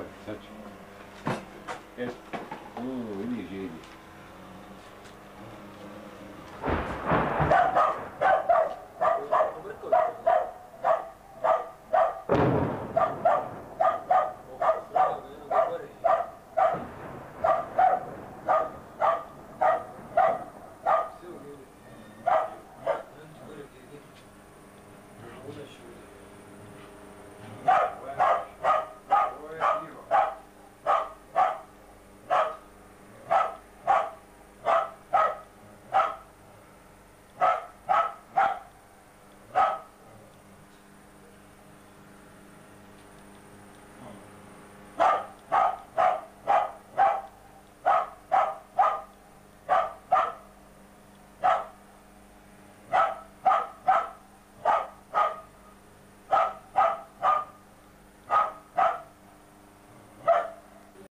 olha, sete. É o NG.